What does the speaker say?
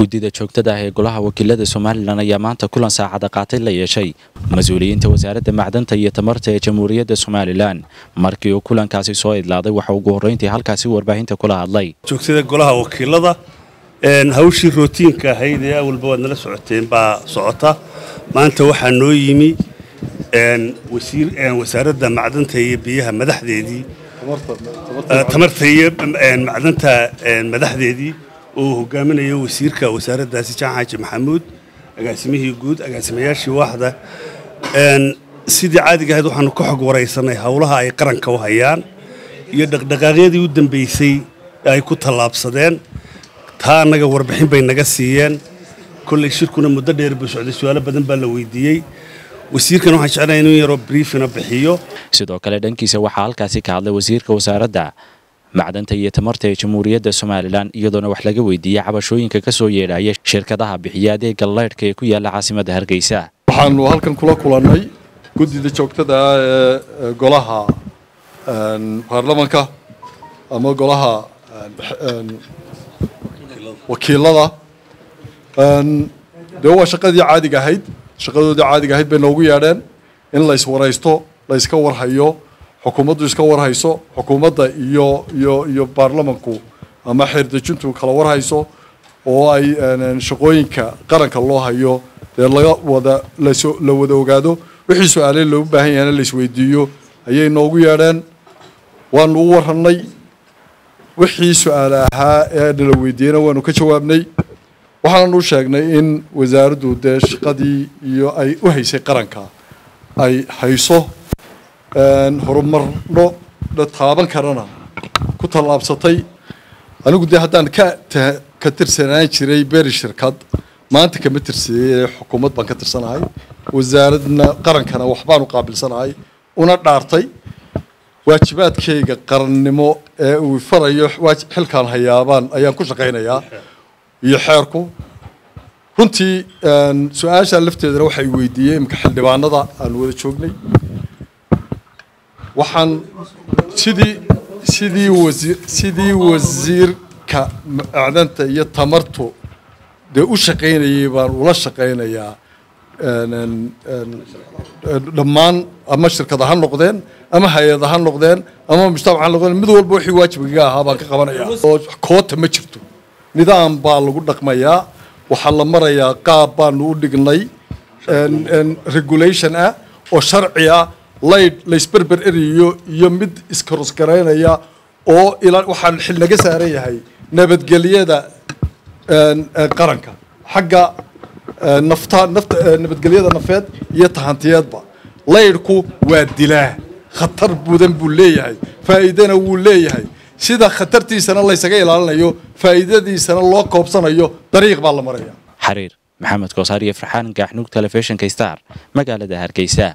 guddida joogtada ah ee golaha wakiilada somalilan ayaa maanta kulan saacada qaatay la yeeshay. Mas'uuliyiinta wasaaradda macdanta iyo tamarta ee jamhuuriyadda somalilan markii uu kulankaasi soo idlaaday waxa ugu horreyntii halkaasi warbaahinta kula hadlay. Joogtada golaha wakiilada hawshii rootiinka ahayd ee awalba waad nala socoteen baa socota. Maanta waxaa noo yimi wasaaradda macdanta iyo biyaha madaxdeedii. Tamarta iyo macdanta madaxdeedii oo hogaaminayo wasiirka wasaaraddaasi jaan xaaji maxamuud agaasimihii guud agaasimayaashii waaxda. Sidii caadiga ahayd waxaanu ka xog waraysanay howlaha ay qaranka u hayaan iyo dhaqdhaqaaqyadii u dambaysay ay ku tallaabsadeen. Taa annaga warbixin bay naga siiyeen. Kolley shirkuna muddo dheer buu socday su'aalo badan baa la weydiiyey. Wasiirkan waxaan jeclahay inuu yaroo briefina bixiyo. Sidoo kale dhankiisa waxaa halkaasi ka hadlay wasiirka wasaaradda macdanta iyo tamarta ee jamhuuriyadda somalilan iyadoona wax laga weydiiyey cabashooyinka ka soo yeedhaya shirkadaha bixiya adeega laydhka ee ku yaalla caasimadda hargeysa. Waxaanu halkan kula kulannay guddida joogtada ee golaha baarlamanka ama golaha wakiilada. Dee waa shaqadii caadiga ahayd. Shaqadoodii caadiga ahayd bay noogu yeedheen in la iswaraysto la iska warhayo xukuumaddu iska warhayso xukuumadda iyo iyo iyo baarlamanku ama xeerdejintu kala warhayso oo ay shaqooyinka qaranka loo hayo dee laga wada laso la wada ogaado wixii su'aaley loogu baahan yahayna la isweydiiyo ayay noogu yeedheen. Waanu u warannay wixii su'aale ahaa ee nala weydiiyeyna waanu ka jawaabnay. Waxaananu u sheegnay in wasaaraddu dee shaqadii iyo ay u haysay qaranka ay hayso horumarno taaban karana. Ku tallaabsatay anigu dee haddaan ka ka tirsanaan jiray beri shirkad maanta kama tirsadee xukuumad baan ka tirsanahay. Wasaaradna qarankana waxbaanu qaabilsanahay. Una dhaartay. Waajibaadkayga qarannimo ee uu farayo xilkaan hayaabaan ayaan ku shaqaynayaa. Iyo xeerku. Runtii su'aasha lafteedana waxay weydiiyey imika xildhibaanada aan wada joognay waxaan sidii sidii wasiir sidii wasiirka macdanta iyo tamartu dee u shaqaynayay baan ula shaqaynayaa dhammaan ama shirkada ha noqdeen ama hay'ada ha noqdeen ama mujtamac ha noqdeen mid walba wixii waajibiga ahaa baan ka qabanaya oo koota ma jirto. Nidaam baa lagu dhaqmayaa waxaa la marayaa qaab baanu u dhignay regulation ah oo sharci ah layd laysberber eriyo iyo mid iskarosgaraynaya oo waxaa xil naga saaran yahay nabadgelyada qaranka. Xagga nafta nafta nabadgelyada nafeed iyo tahantiyeedba. Laydhku waa dilaa. Khatar budan buu leeyahay. Faa'iidana wuu leeyahay. Sida khatartiisana laysaga ilaalinayo faa'iidadiisana loo koobsanayo dariiq baa la maraya. Xariir maxamed koosaar iyo farxaan gaaxnuug telefishinka star magaalada hargeysa